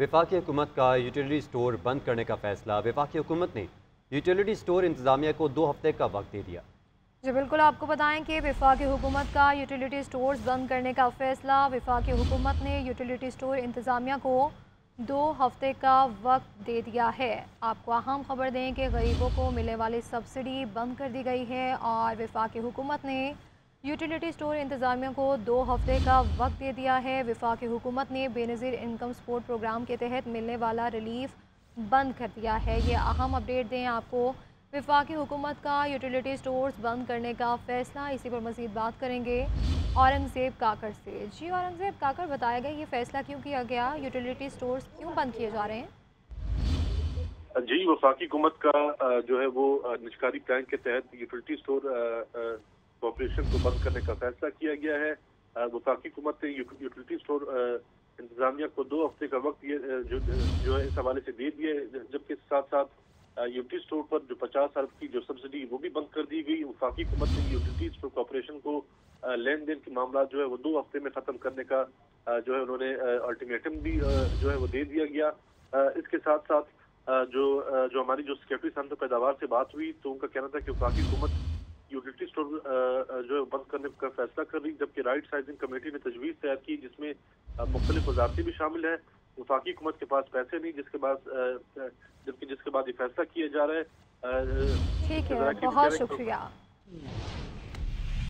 विफाकी हुकूमत का utility store बंद करने का फैसला। विफाकी हुकूमत ने यूटिलिटी स्टोर इंतजामिया को दो हफ़्ते का वक्त दे दिया। जी, बिल्कुल आपको बताएँ कि विफाकी हुकूमत का यूटिलिटी स्टोर्स बंद करने का फैसला। विफाकी हुकूमत ने यूटिलिटी स्टोर इंतज़ामिया को दो हफ़्ते का वक्त दे दिया है। आपको अहम खबर दें कि गरीबों को मिलने वाली सब्सिडी बंद कर दी गई है और विफाकी हुकूमत ने यूटिलिटी स्टोर इंतज़ामिया को दो हफ़्ते का वक्त दे दिया है। विफाकी हुकूमत ने बेनज़ीर इनकम सपोर्ट प्रोग्राम के तहत मिलने वाला रिलीफ बंद कर दिया है। ये अहम अपडेट दें आपको। विफाकी हुकूमत का यूटिलिटी स्टोर्स बंद करने का फैसला। इसी पर मजीद बात करेंगे औरंगज़ेब काकर से। जी, औरंगज़ेब काकर, बताया गया ये फैसला क्यों किया गया? यूटिलिटी स्टोर्स क्यों बंद किए जा रहे हैं? जी, वफाकी हुकूमत का जो है वो निष्कारी प्लान के तहत यूटिलिटी स्टोर कॉपरेशन को बंद करने का फैसला किया गया है। वफाकी हुकूमत ने यूटिलिटी स्टोर इंतजामिया को दो हफ़्ते का वक्त ये जो जो है इस हवाले से दे दिए जबकि साथ साथ यूटी स्टोर पर जो पचास अरब की जो सब्सिडी वो भी बंद कर दी गई। वफाकी हुकूमत ने यूटिलिटी स्टोर कॉरपोरेशन को लेन देन के मामला जो है वो दो हफ़्ते में खत्म करने का जो है उन्होंने अल्टीमेटम भी जो है वो दे दिया गया। इसके साथ साथ जो जो हमारी जो सिक्योरिटी संत पैदावार से बात हुई तो उनका कहना था कि वफाकी हुकूमत यूटिलिटी स्टोर जो है बंद करने का फैसला कर रही जबकि राइट साइजिंग कमेटी ने तजवीज़ तैयार की जिसमें मुख्तलिफ़ वजारती भी शामिल है। वफाकी हुकूमत के पास पैसे नहीं जिसके बाद जबकि जिसके बाद ये फैसला किया जा रहा है ठीक है बहुत शुक्रिया।